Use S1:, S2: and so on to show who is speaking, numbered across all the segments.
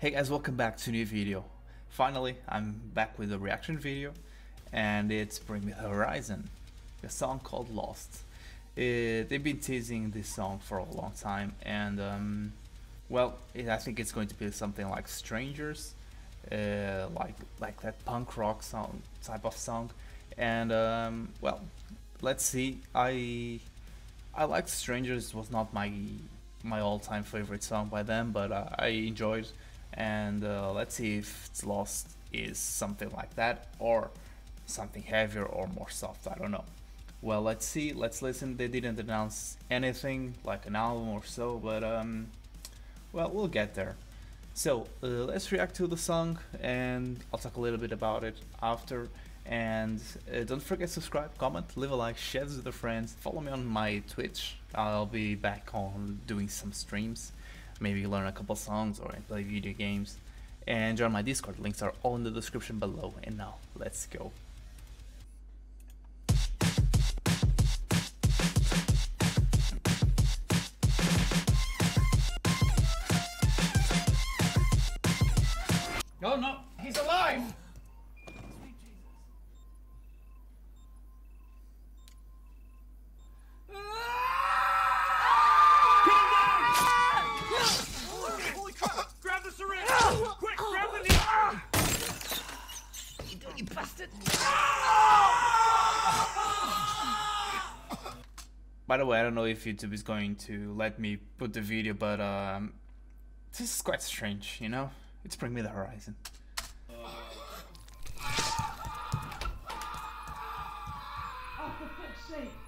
S1: Hey guys, welcome back to new video. Finally, I'm back with a reaction video and it's Bring Me the Horizon, a song called Lost. It, they've been teasing this song for a long time and um, well, it, I think it's going to be something like Strangers, uh, like like that punk rock song type of song and um, well, let's see. I I liked Strangers, it was not my my all-time favorite song by them, but uh, I enjoyed and uh, let's see if it's Lost is something like that or something heavier or more soft I don't know. Well let's see let's listen. They didn't announce anything like an album or so but um well we'll get there. So uh, let's react to the song and I'll talk a little bit about it after. And uh, don't forget subscribe comment leave a like share this with your friends follow me on my twitch. I'll be back on doing some streams maybe learn a couple songs or play video games. And join my discord links are all in the description below. And now let's go.
S2: Oh no, he's alive! Bastard!
S1: by the way I don't know if YouTube is going to let me put the video but um this is quite strange you know it's bring me the horizon
S2: Oh, for fuck's sake!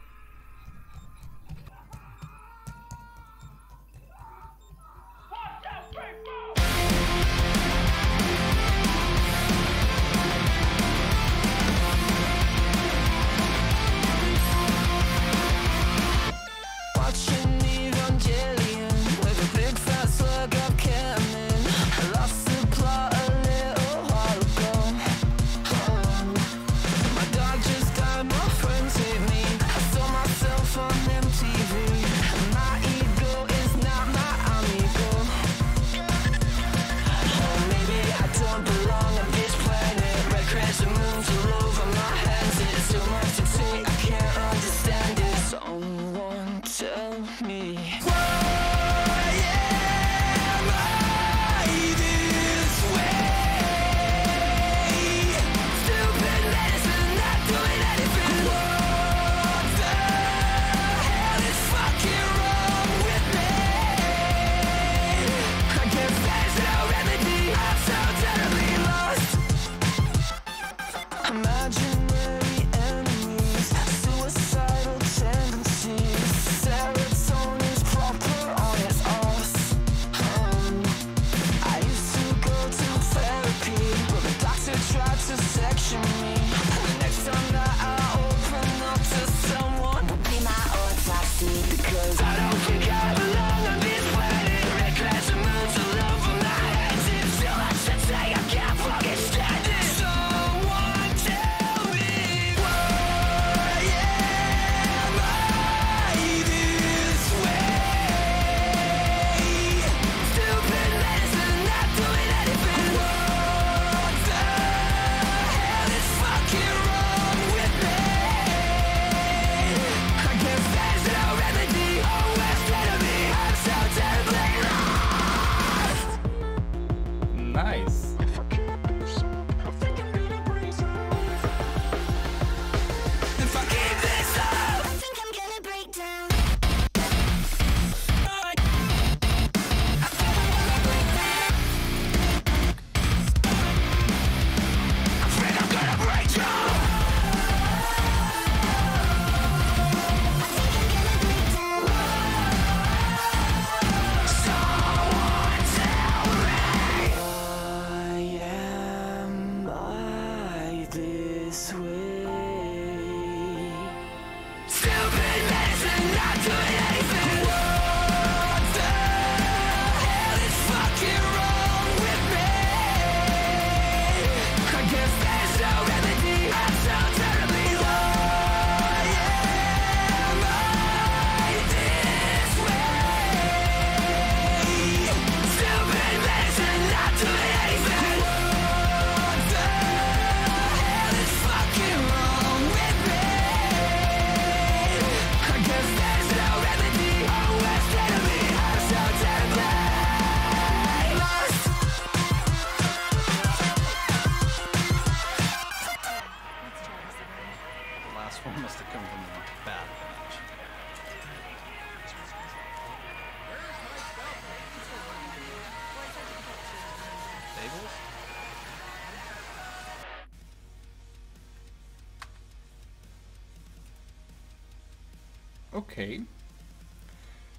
S1: Okay.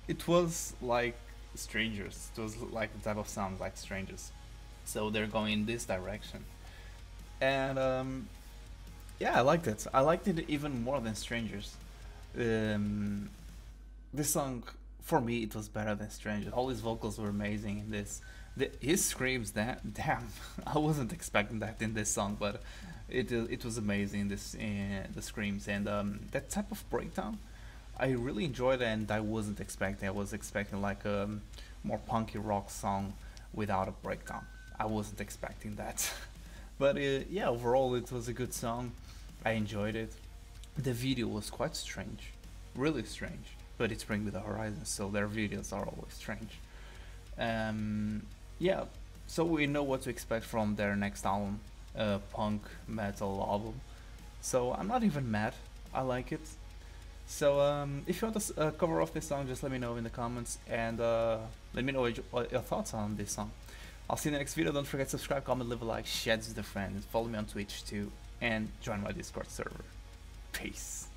S1: It was like strangers. It was like the type of sound like strangers. So they're going in this direction. And um, yeah, I liked it. I liked it even more than strangers. Um, this song, for me, it was better than strangers. All his vocals were amazing in this. The, his screams, that damn, I wasn't expecting that in this song, but it it was amazing. This uh, the screams and um, that type of breakdown. I really enjoyed it and I wasn't expecting. I was expecting like a more punky rock song without a breakdown. I wasn't expecting that. but uh, yeah, overall it was a good song. I enjoyed it. The video was quite strange, really strange. But it's Bring Me the Horizon, so their videos are always strange. Um, yeah, so we know what to expect from their next album, uh, punk metal album. So I'm not even mad. I like it. So um, if you want to uh, cover off this song, just let me know in the comments and uh, let me know your, your thoughts on this song. I'll see you in the next video. Don't forget to subscribe, comment, leave a like, share this with a friend, follow me on Twitch too, and join my Discord server. Peace.